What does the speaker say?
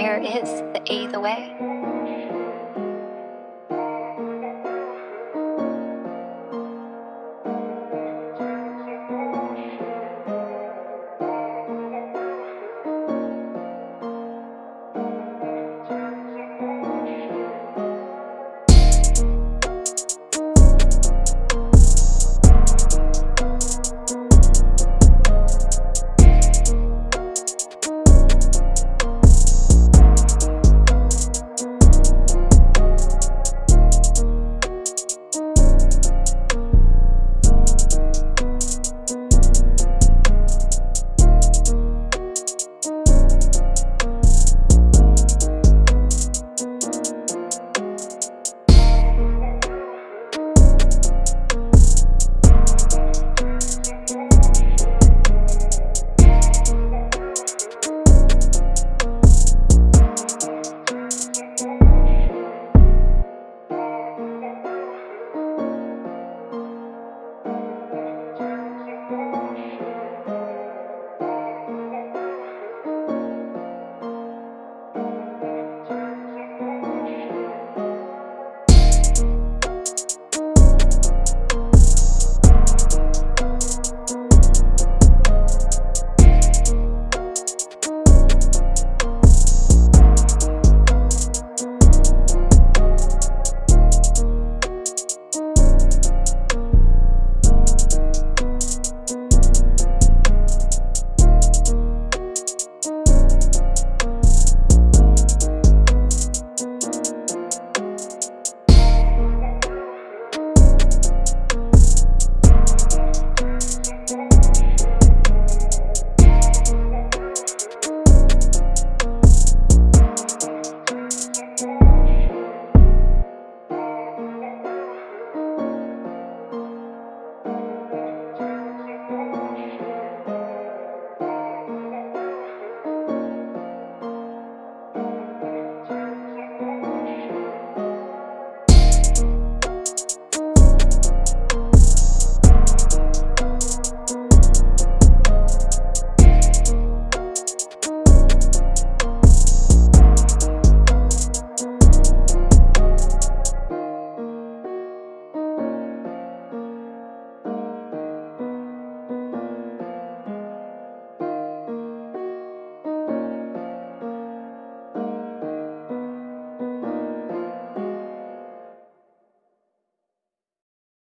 Where is the eighth way?